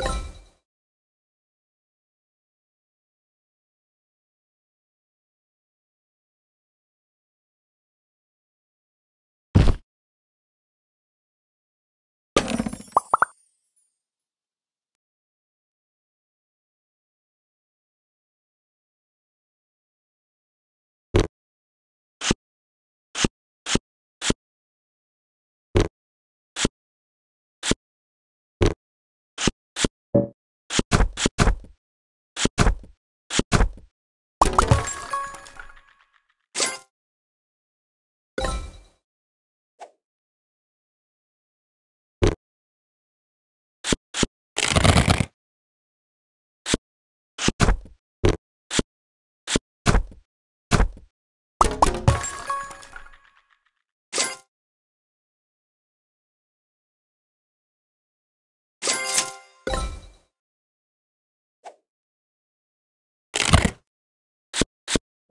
you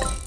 you